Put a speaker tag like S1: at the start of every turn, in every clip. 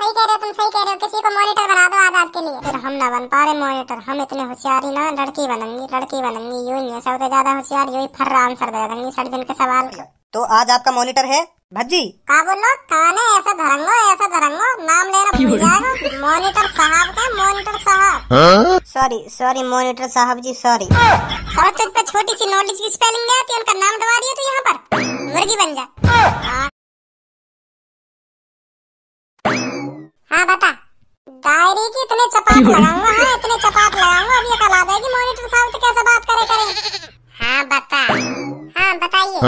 S1: सही कह रहे हो तुम सही कह रहे हो। किसी को मॉनिटर बना दो आज आज के लिए। फिर हम ना बन पा रहे मॉनिटर हम इतने होशियारी ना लड़की बनेंगी लड़की बनेंगी यूँ ही है सबसे ज़्यादा होशियार यही फर्र आंसर दे देंगी सड़ दिन के सवाल।
S2: तो आज आपका मॉनिटर है? भज्जी?
S1: का बोलो? काने ऐसा धरंगो ऐसा धरंगो। नाम लेना भूल जाएगा। मॉनिटर साहब का मॉनिटर साहब।
S2: सॉरी सॉरी मॉनिटर साहब जी सॉरी
S1: और तुझ पे छोटी सी नॉलेज की स्पेलिंग नहीं आती? उनका नाम दबा दिया तू यहाँ पर। मुर्गी बन जा। हाँ। हाँ बता। डायरी की इतने चपाट लगाऊँगा हाँ इतने चपाट लगाऊँगा अब ये कल आ जाएगी मॉनिटर साहब से कैसे बात करे करे? हाँ बता। हाँ बताइए।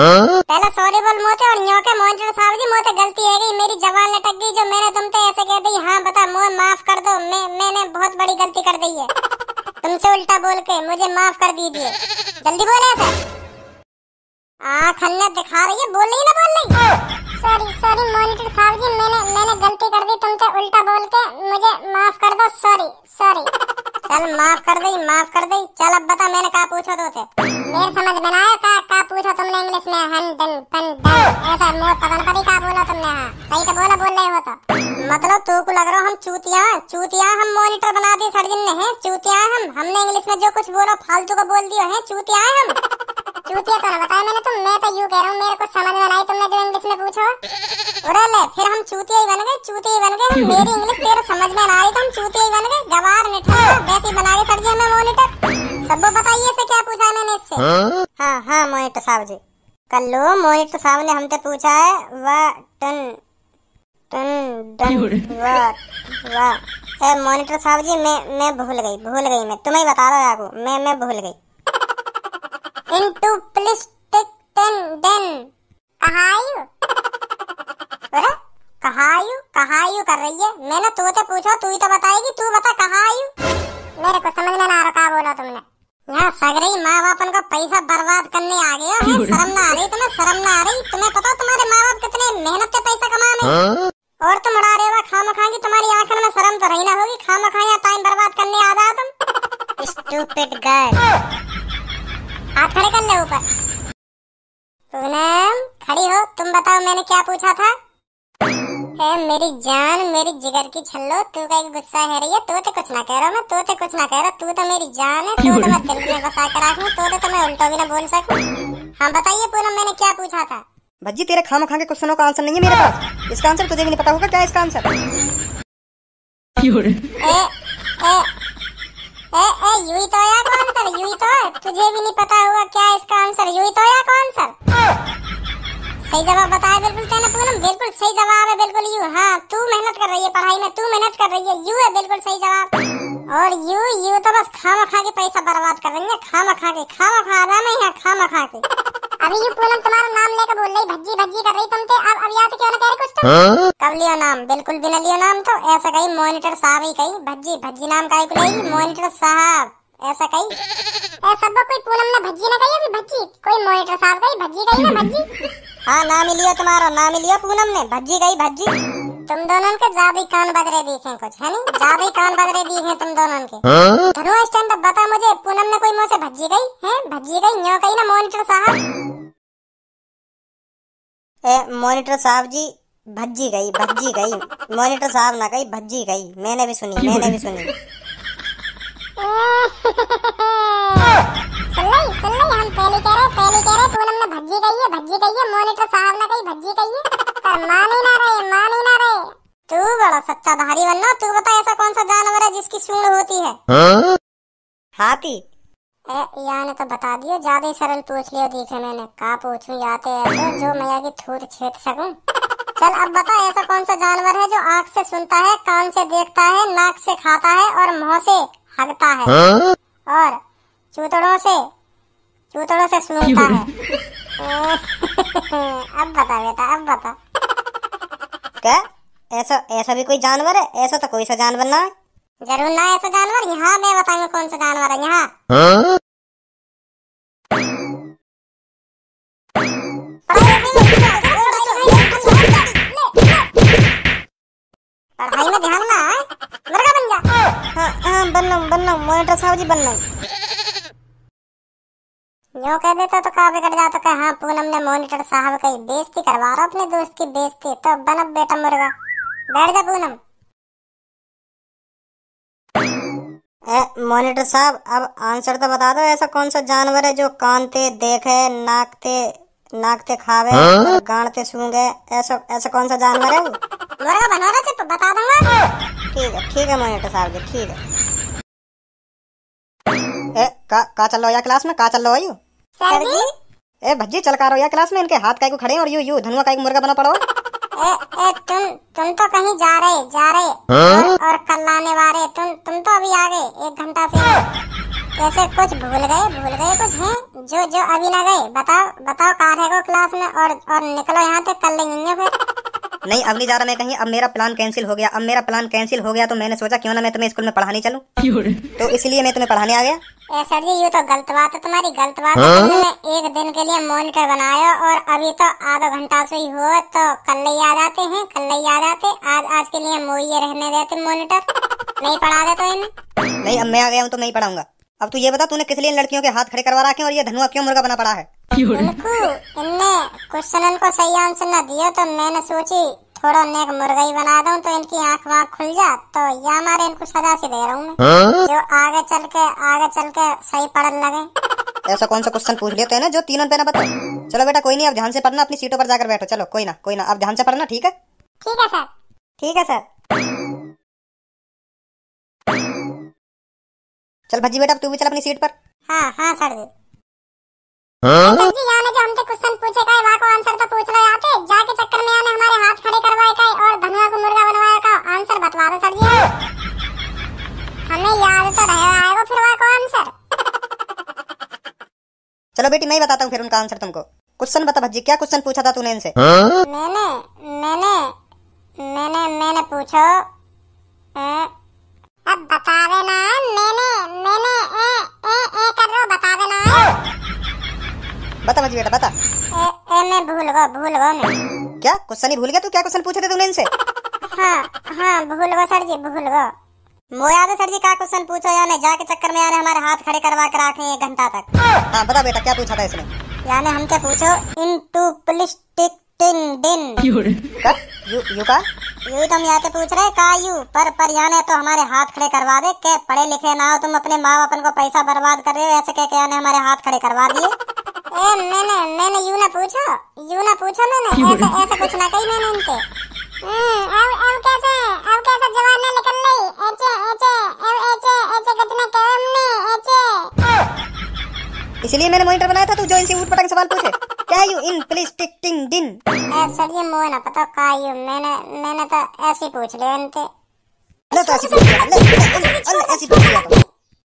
S1: पहले सॉरी बोल मोते और न्यो के मॉनिटर साहब जी मोते गलती है गई मेरी जवान लटक गई जो मैंने तुमसे ऐसे कह दी हाँ बता मुझे माफ़ कर दो मैं मैंने बहुत बड़ी गलती कर दी है। तुमसे उल्टा बोल के मुझे माफ़ कर दीजिए। जल्दी बोले ऐसे। आँख खन्ना दिखा रही है बोल रही ना बोल रही? सॉरी सॉरी मॉनिटर साहब जी, मैंने मैंने गलती कर दी तुमसे उल्टा बोल के। मुझे माफ़ कर दो सॉरी सॉरी चल, माफ़ कर दी माफ़ कर दी चल, अब बता, मैंने कहा पूछो तो थे मेरे समझ में ना आया का का पूछो तुमने इंग्लिश में? हन डन पन डन ऐसा मोर पकड़ पड़ी का बोला तुमने हाँ? सही तो बोला, बोल रहे हो तो। मतलब तू को लग रहा हम चूतिया चूतिया हम मॉनिटर बना दी सर्जन ने है? चूतिया हम? हमने इंग्लिश में जो कुछ बोलो, फालतू को बोल दिया, है? चूतिया है चूतिया तो ना बताया मैंने तुम मैं तो यूँ कह रहा हूँ मेरे को समझ में नहीं तुमने जो इंग्लिश में पूछो। अरे ले फिर हम चूतिया ही बन गए चूतिया ही बन गए मेरी इंग्लिश तेरे समझ में ना आई तो हम चूतिया ही बन गए गवार निठा वैसे बना के सर जी हमें मॉनिटर सबको बताइए इसे क्या पूछा है मैंने इससे। हाँ हाँ मॉनिटर साहब जी। कल्लू मॉनिटर साहब ने हमसे पूछा है वाह टन टन डन वाह वाह मॉनिटर साहब जी मैं मैं भूल गई भूल गई मैं तुम्हें बता रहा आपको मैं मैं भूल गई। Into plastic ten den कहाँ आयु अरे कहाँ आयु कहाँ आयु कर रही है मैंने तू तो पूछा तू ही तो बताएगी तू बता कहाँ आयु मेरे को समझ में ना आ रहा कहा बोला तुमने यहाँ सगरी माँ बाप को पैसा बर्बाद करने आ गए हो शर्म ना आ रही तुम्हें शर्म ना आ रही तुम्हें पता तुम्हारे माँ बाप कितने मेहनत से पैसा कमाने और तुम उड़ा रहे हो खाम खाएँगी तुम्हारी आँखों में शर्म तो रही ना होगी खाम खाया टाइम बर्बाद करने आ जाओ तुम स्टूपिड गर्ल हाथ खड़े कर ले ऊपर। पूनम खड़ी हो। तुम बताओ मैंने क्या पूछा था? ए मेरी जान मेरी जिगर की छल्लो तू का गुस्सा है रही है तो तो कुछ ना कह रहा मैं तो तो कुछ ना कह रहा तू तो मेरी जान है तो तो मैं दिल में बसा कर रखूँ तो तो मैं उल्टा भी ना बोल सकूँ। हाँ बताइए पूनम मैंने क्या पूछा था?
S2: भज्जी तेरे खाम खा के क्वेश्चनों का आंसर नहीं है मेरे पास। इसका आंसर तुझे भी नहीं पता होगा क्या इसका आंसर?
S1: ए ए ए तो या कौन सर? यूई तो तुझे भी नहीं पता होगा क्या इसका आंसर। यूई तो या कौन सर? सही जवाब बताया, बिल्कुल तेने पूनम। बिल्कुल सही जवाब है, बिल्कुल यू। हाँ तू मेहनत कर रही है, पढ़ाई में तू मेहनत कर रही है। यू है, बिल्कुल सही जवाब। और यू यू तो बस खामा खा के पैसा बर्बाद कर रही है। खामा खा के खामा खा रहा मैं यहाँ खामा खा के। अभी ये पूनम तुम्हारा नाम लेकर बोल रही भज्जी भज्जी कर रही तुम तो अब अब याद क्यों ना कह रही कुछ तो कब लियो नाम बिल्कुल भी न लियो नाम तो ऐसा कही मॉनिटर साहब ही कही। भज्जी भज्जी नाम का ही लेगी? मॉनिटर साहब ऐसा कही। ऐसा सब कोई पूनम ने भज्जी ना कही अभी? भज्जी कोई मॉनिटर साहब कही? भज्जी कही ना भज्जी? हाँ नाम ही लियो तुम्हारा नाम ही लियो पूनम ने। भज्जी कही भज्जी। तुम दोनों के ज़्यादा कान बदरे दिखे कुछ है नहीं ज़्यादा कान बदरे दिखे तुम दोनों के? धनु स्टैंड अब बता मुझे पूनम ने कोई मुँह से भज्जी गई है? भज्जी गई न्यो कही ना मॉनिटर साहब?
S2: ए मॉनिटर साहब जी भज्जी गई भज्जी गई। मॉनिटर साहब ना कही भज्जी गई। मैंने भी सुनी मैंने भी सुनी।
S1: सुन ली सुन ली हम पहले कह रहे पहले कह रहे पूनम ने भज्जी कही है भज्जी कही है मॉनिटर साहब ने कही भज्जी कही है। पर मान ही ना रहे मान ही ना रहे तू बड़ा सच्चा बनना तू बता ऐसा कौन सा जानवर है जिसकी सूंड होती है
S2: हाथी
S1: ए, या ने तो बता दियो ज़्यादा ही सरल पूछ लियो दिखे मैंने का पूछूँ याते ऐसे जो मैया की थूर छेद सकूँ चल अब बता ऐसा कौन सा जानवर है जो आँख से सुनता है कान से देखता है नाक से खाता है और मुँह से हगता है और चूतड़ों से चूतड़ों से सूंघता है अब बता बेटा अब बता
S2: क्या ऐसा ऐसा भी कोई जानवर है? ऐसा तो कोई सा जानवर ना है।
S1: ज़रूर ना ऐसा जानवर? यहाँ मैं बताऊँगा कौन सा जानवर है? यहाँ। पढ़ाई में ध्यान ना है मुर्गा बन जा।
S2: हाँ हाँ बनना बनना मॉनिटर साहब जी बनना
S1: यूँ कह देता तो कहा बिगड़ जाता कहा हाँ पूनम ने मॉनिटर साहब कही बेजती करवा रहा अपने दोस्त की बेजती तो बन अब बेटा मुर्गा। बैठ जा पूनम।
S2: मॉनिटर साहब अब आंसर तो बता दो ऐसा कौन सा जानवर है जो कानते देखे नाकते नाकते खावे हाँ? गाड़ते सूँगे ऐसा ऐसा कौन सा जानवर है
S1: मुर्गा बना रहा चुप बता दूँगा।
S2: ठीक है ठीक है मॉनिटर साहब जी ठीक है। ए का का चल रहा क्लास में का चल रहा
S1: सर जी?
S2: ए भज्जी चल का रहो या क्लास में इनके हाथ काहे को खड़े और यू यू धनुआ काहे को मुर्गा बना पड़ो
S1: ए, ए, तुम तुम तो कहीं जा रहे जा रहे। और, और कल आने वाले तुम तुम तो अभी आ गए एक घंटा से। कैसे कुछ भूल गए भूल गए कुछ हैं जो जो अभी ना गए। बताओ बताओ कहाँ रह गो क्लास में और और निकलो यहाँ से कल लेंगे फिर।
S2: नहीं अब नहीं जा रहा मैं कहीं अब मेरा प्लान कैंसिल हो गया अब मेरा प्लान कैंसिल हो गया तो मैंने सोचा क्यों ना मैं तुम्हें स्कूल में पढ़ाने चलूँ। तो इसलिए मैं तुम्हें पढ़ाने आ गया।
S1: सर जी ये तो गलत बात है। तुम्हारी गलत बात है। तुमने एक दिन के लिए मॉनिटर बनाया और अभी तो आधा घंटा से ही हो तो कल ही आ जाते हैं कल ही आ जाते आज आज के लिए मोइए रहने देते मॉनिटर नहीं पढ़ा दे तो इन्हें।
S2: नहीं अब मैं आ गया हूँ तो मैं ही पढ़ाऊँगा। अब तू ये बता तूने किस लिए लड़कियों के हाथ खड़े करवा रखे और ये धनुआ क्यों मुर्गा बना पड़ा है?
S1: इनने क्वेश्चन को सही आंसर न दिया तो मैंने सोची थोड़ा नेक मुर्गा ही बना दूँ तो इनकी आँख वाँख खुल जा तो या हमारे इनको सजा से दे रहा हूँ मैं। जो आगे चल के आगे चल के सही पढ़ने लगे।
S2: ऐसा कौन सा क्वेश्चन पूछ लेते हैं ना जो तीनों पे ना बता चलो बेटा कोई नहीं अब ध्यान से पढ़ना अपनी सीटों पर जाकर बैठो। चलो कोई ना कोई ना अब ध्यान से पढ़ना ठीक है?
S1: ठीक है सर।
S2: ठीक है सर। चल भज्जी बेटा तू भी चल अपनी सीट पर।
S1: हाँ हाँ सर जी। सर जी यहाँ ने जो हमसे क्वेश्चन पूछे का वहाँ आंसर तो पूछ रहे आते जाके चक्कर में आने हमारे हाथ खड़े करवाए का और धनुआ को मुर्गा बनवाया का। आंसर बतवा दो सर जी हमें याद तो रहे आएगा फिर वहाँ आंसर।
S2: चलो बेटी मैं ही बताता हूँ फिर उनका आंसर तुमको। क्वेश्चन बता भज्जी क्या क्वेश्चन पूछा था तूने इनसे?
S1: मैंने मैंने मैंने मैंने पूछो। अब बतावे ना मैंने मैंने ए ए ए कर रो बतावे ना
S2: बता भज्जी बेटा बता।
S1: ए ए मैं भूल भूल मैं।
S2: क्या? क्वेश्चन ही भूल गया तू? क्या क्वेश्चन पूछे थे तूने इनसे?
S1: हाँ हाँ भूल सर जी भूल गो। मो याद है सर जी क्या क्वेश्चन पूछो या नहीं जाके चक्कर में आने हमारे हाथ खड़े करवा कर रखे एक घंटा तक।
S2: हाँ बता बेटा क्या पूछा था इसने?
S1: यानी हमसे पूछो? इन टू डिन
S2: यू यू का?
S1: यू तुम यहाँ पूछ रहे का यू? पर पर याने तो हमारे हाथ खड़े करवा दे के पढ़े लिखे ना हो तुम अपने माँ बापन को पैसा बर्बाद कर रहे हो ऐसे कह के याने हमारे हाथ खड़े करवा दिए। ए मैंने मैंने यू ना पूछो यू ना पूछो मैंने ऐसे ऐसे कुछ ना कही मैंने इनके। हम्म, अब अब कैसे अब कैसे जवान ना निकल रही एचे एचे अब एचे एचे कितने काम ने एचे
S2: इसलिए मैंने मॉनिटर बनाया था तू जो इनसे ऊट पटांग सवाल पूछे। क्या यू इन प्लीज़ टिक टिंग डिन
S1: ए सर ये मुझे ना पता का यू मैंने मैंने तो ऐसे ही पूछ लिया इनसे
S2: ले तो ऐसी पूछ लिया ले ले पूछ लिया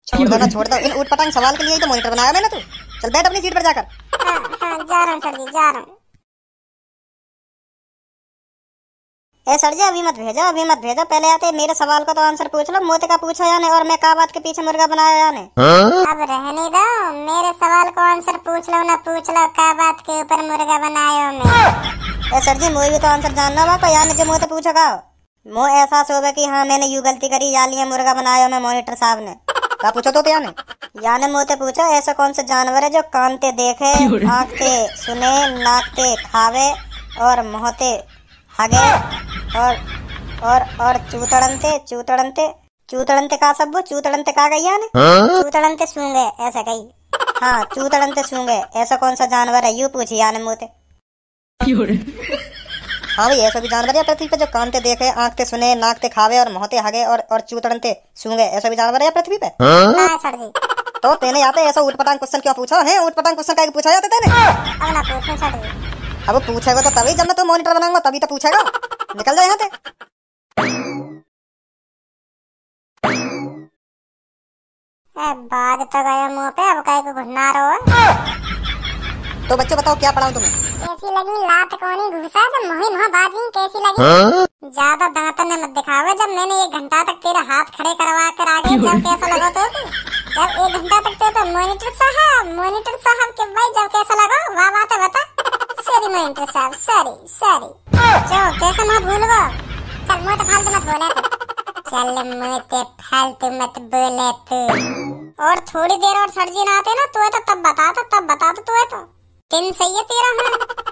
S2: छोड़ दो ना छोड़ दो इन ऊट पटांग सवाल के लिए ही तो मॉनिटर बनाया मैंने तू। चल बैठ अपनी सीट पर जाकर।
S1: हाँ हाँ जा रहा हूँ सर जी जा रहा हूँ।
S2: ए सर जी अभी मत भेजो अभी मत भेजो। पहले आते मेरे सवाल का तो आंसर पूछ लो मोते का पूछो या नहीं और मैं का बात के पीछे मुर्गा बनाया या नहीं?
S1: अब रहने दो मेरे सवाल को आंसर पूछ लो ना पूछ लो क्या बात के ऊपर मुर्गा बनायो मैं?
S2: ए सर जी मुझे भी तो आंसर जानना बा या नहीं जो मुझे पूछो का मो एहसास होगा कि हाँ मैंने यू गलती करी या लिया मुर्गा बनाया मैं मॉनिटर साहब ने। का पूछो तो या नहीं या ने मुझे पूछो ऐसा कौन सा जानवर है जो कानते देखे आँखते सुने नाकते खावे और मोहते हगे और और और चूतड़नते चूतड़नते चूतड़नते का सब चूतड़नते का गई या ने?
S1: चूतड़नते सूँगे ऐसा कही
S2: हाँ चूतड़नते सूँगे ऐसा कौन सा जानवर है? यू पूछी या ने मुझे हाँ भाई ऐसा भी जानवर है पृथ्वी पे जो कानते देखे आंखते सुने नाकते खावे और मोहते हगे और और चूतड़नते सूँगे ऐसा भी जानवर है पृथ्वी पे
S1: हाँ? सर जी।
S2: तो तेने यहाँ पे ऐसा उठपटांग क्वेश्चन क्यों पूछा? है उठपटांग क्वेश्चन का पूछा जाता तेने?
S1: अब
S2: पूछेगा तो तभी जब मैं तू मॉनिटर बनाऊँगा तभी तो पूछेगा। निकल जाए यहाँ से
S1: ए बाज तो गया मुँह पे अब कहीं को घुटना रहो।
S2: तो बच्चों बताओ क्या पढ़ाऊं तुम्हें?
S1: कैसी लगी? लात कोनी? घुसा तो मोही मोह बाजी? कैसी लगी? ज़्यादा दांतन ने मत दिखावे जब मैंने एक घंटा तक तेरे हाथ खड़े करवा कर आगे जब कैसा लगा तो। जब एक घंटा तक ते तो मॉनिटर साहब मॉनिटर साहब के भाई जब कैसा लगा वाह बात है बता। सॉरी मॉनिटर साहब सॉरी सॉरी चलो कैसा मत भूल गो चल मुझे तो फालतू मत बोले। तू चल मुझे फालतू मत बोले तू। और थोड़ी देर और सर जी ना आते ना तो तो तब बता तो तब बता तो तू है तो। दिन सही है तेरा हाँ